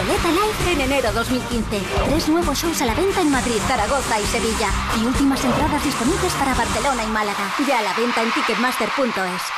Violeta Live en enero 2015. Tres nuevos shows a la venta en Madrid, Zaragoza y Sevilla. Y últimas entradas disponibles para Barcelona y Málaga. Ya a la venta en ticketmaster.es.